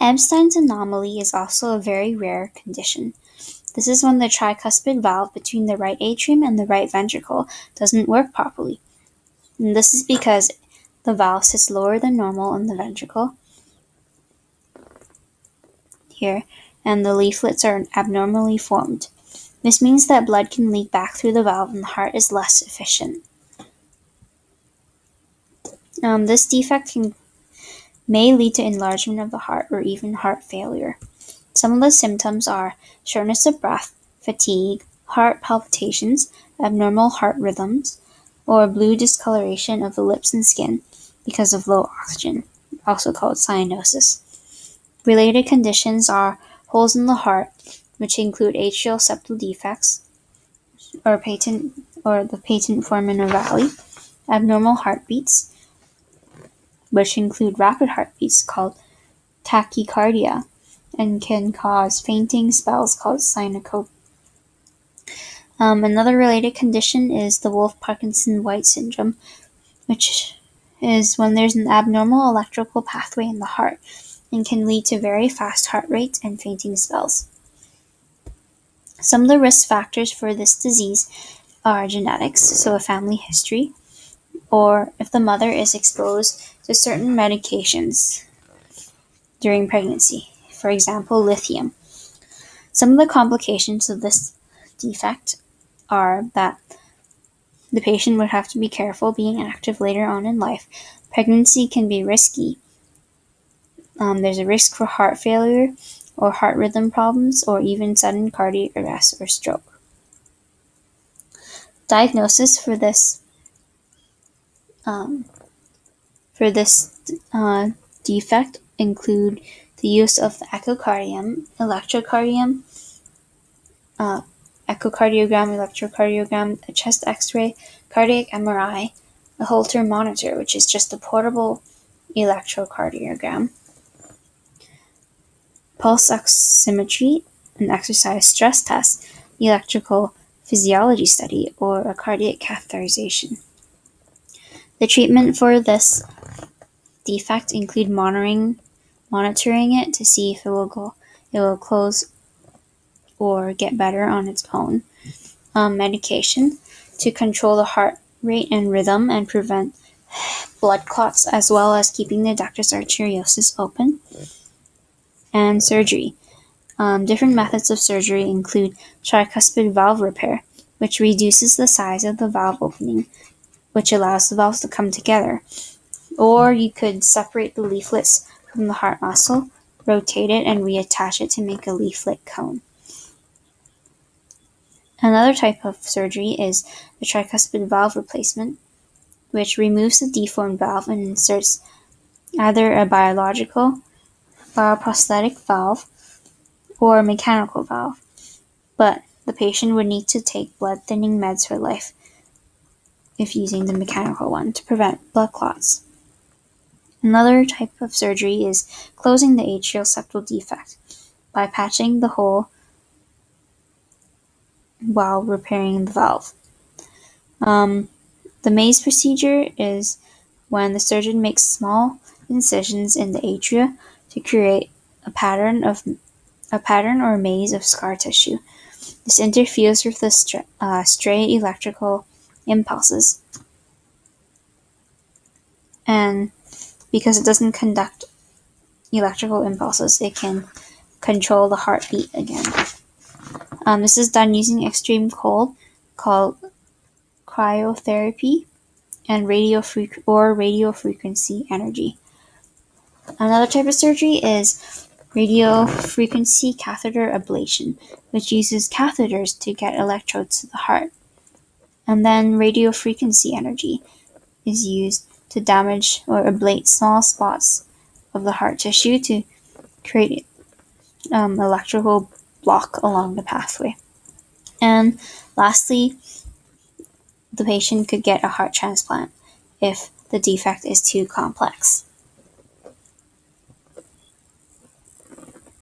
Ebstein's anomaly is also a very rare condition. This is when the tricuspid valve between the right atrium and the right ventricle doesn't work properly. And this is because the valve sits lower than normal in the ventricle here, and the leaflets are abnormally formed. This means that blood can leak back through the valve and the heart is less efficient. Um, this defect can, may lead to enlargement of the heart or even heart failure. Some of the symptoms are shortness of breath, fatigue, heart palpitations, abnormal heart rhythms, or blue discoloration of the lips and skin because of low oxygen, also called cyanosis. Related conditions are holes in the heart, which include atrial septal defects, or patent or the patent foramen ovale, abnormal heartbeats, which include rapid heartbeats called tachycardia, and can cause fainting spells called syncope. Um, another related condition is the Wolff Parkinson White syndrome, which is when there's an abnormal electrical pathway in the heart and can lead to very fast heart rates and fainting spells. Some of the risk factors for this disease are genetics, so a family history, or if the mother is exposed to certain medications during pregnancy, for example, lithium. Some of the complications of this defect are that the patient would have to be careful being active later on in life. Pregnancy can be risky. Um, there's a risk for heart failure or heart rhythm problems or even sudden cardiac arrest or stroke. Diagnosis for this um, for this uh, defect include the use of the echocardiogram, electrocardiogram, uh, echocardiogram, electrocardiogram, a chest x-ray, cardiac MRI, a Holter monitor, which is just a portable electrocardiogram, pulse oximetry, an exercise stress test, electrical physiology study, or a cardiac catheterization. The treatment for this defect include monitoring monitoring it to see if it will go it will close or get better on its own. Um, medication to control the heart rate and rhythm and prevent blood clots as well as keeping the ductus arteriosus open. And surgery. Um, different methods of surgery include tricuspid valve repair, which reduces the size of the valve opening, which allows the valves to come together. Or you could separate the leaflets from the heart muscle, rotate it, and reattach it to make a leaflet cone. Another type of surgery is the tricuspid valve replacement, which removes the deformed valve and inserts either a biological, bioprosthetic valve, or a mechanical valve. But the patient would need to take blood thinning meds for life if using the mechanical one to prevent blood clots. Another type of surgery is closing the atrial septal defect by patching the hole while repairing the valve. Um, the maze procedure is when the surgeon makes small incisions in the atria to create a pattern of a pattern or maze of scar tissue. This interferes with the stra- uh, stray electrical impulses, and because it doesn't conduct electrical impulses, it can control the heartbeat again. Um, this is done using extreme cold, called cryotherapy, and radio fre- or radio frequency energy. Another type of surgery is radio frequency catheter ablation, which uses catheters to get electrodes to the heart. And then radio frequency energy is used to damage or ablate small spots of the heart tissue to create um, electrical block along the pathway. And lastly, the patient could get a heart transplant if the defect is too complex.